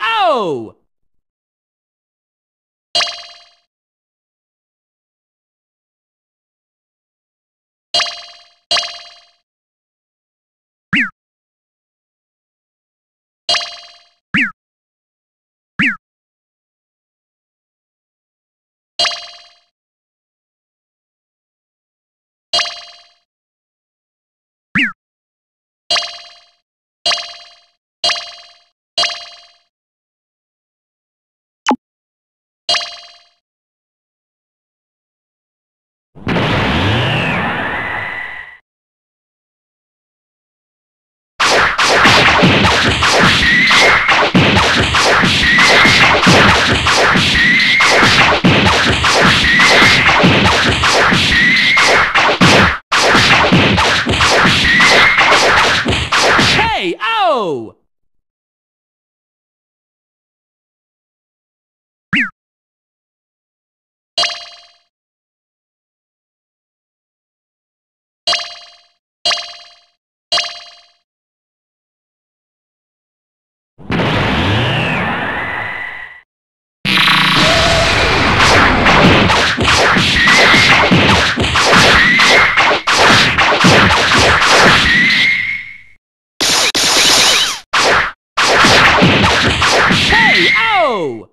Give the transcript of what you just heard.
oh, no